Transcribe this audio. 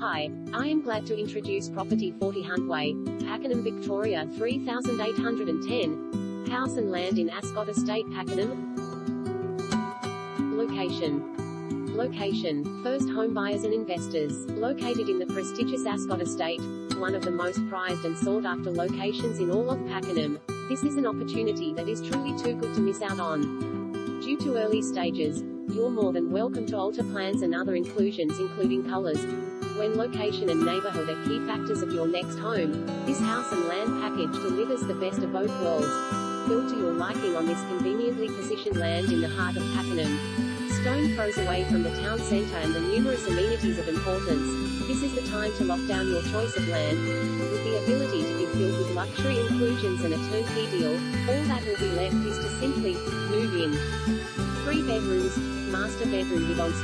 Hi, I am glad to introduce property 40 Huntway, Pakenham, Victoria 3810. House and land in Ascot Estate, Pakenham. Location. Location, first home buyers and investors. Located in the prestigious Ascot Estate, one of the most prized and sought after locations in all of Pakenham. This is an opportunity that is truly too good to miss out on. Due to early stages, you're more than welcome to alter plans and other inclusions including colors. When location and neighborhood are key factors of your next home, this house and land package delivers the best of both worlds. Built to your liking on this conveniently positioned land in the heart of Pakenham. Stone throws away from the town centre and the numerous amenities of importance. This is the time to lock down your choice of land. With the ability to be filled with luxury inclusions and a turnkey deal, all that will be left is to simply move in. Three bedrooms, master bedroom with ensuite.